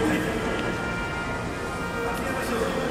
はい、はい、はい。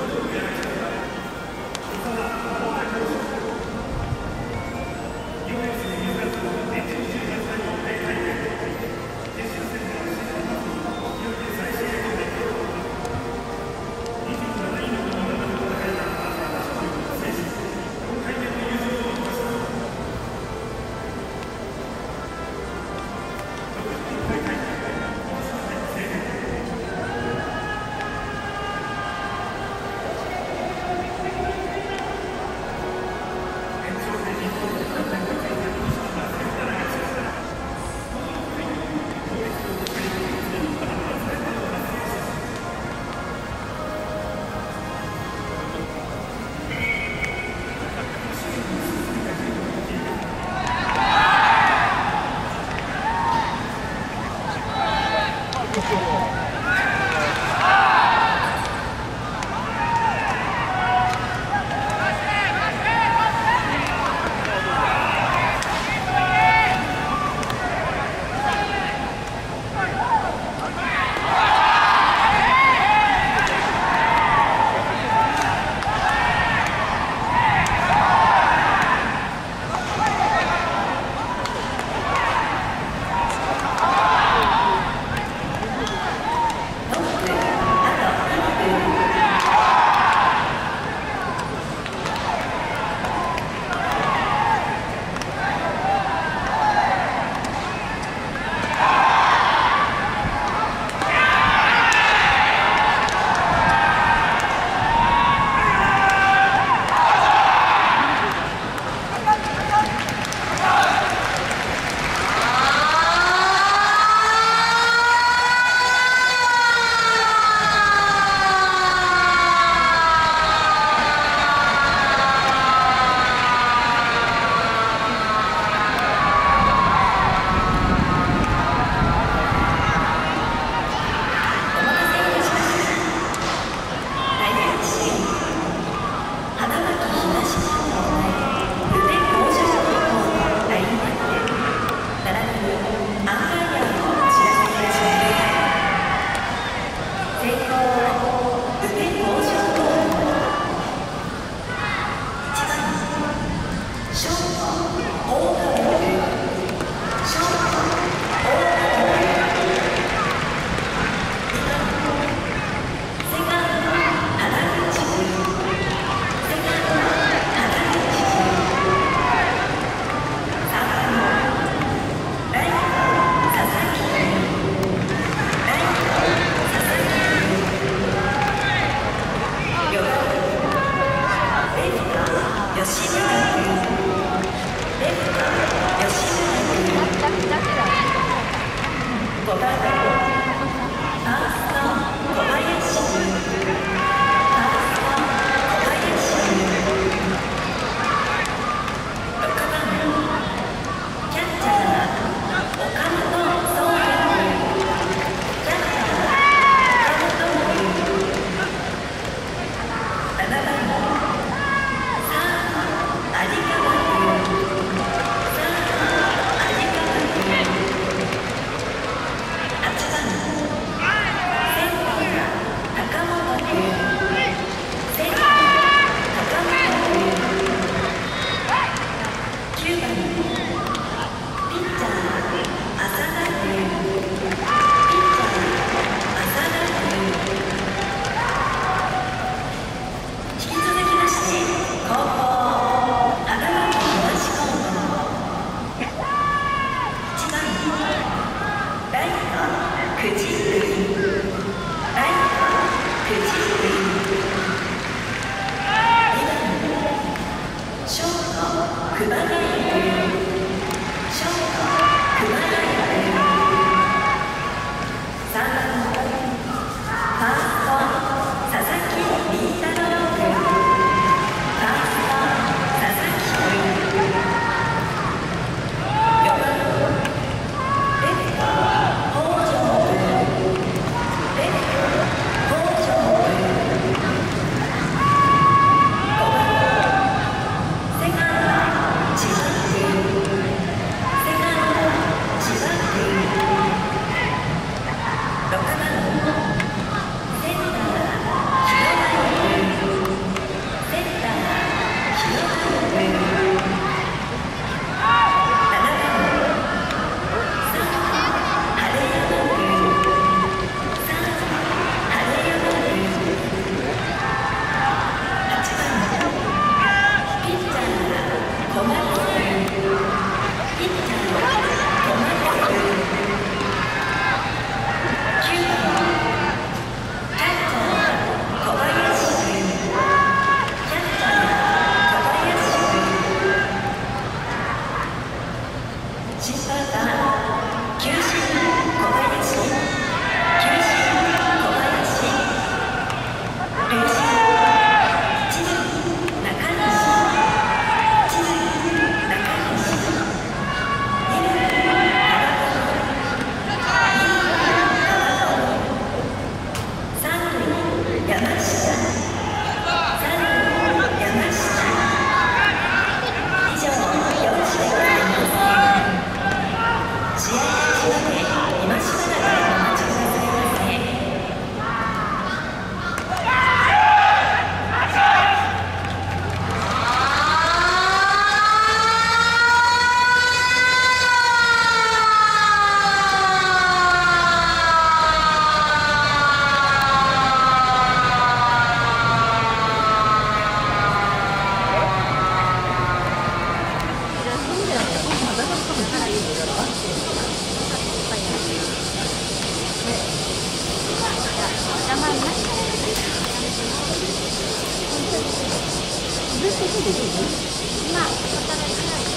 まあ、働きいくらい。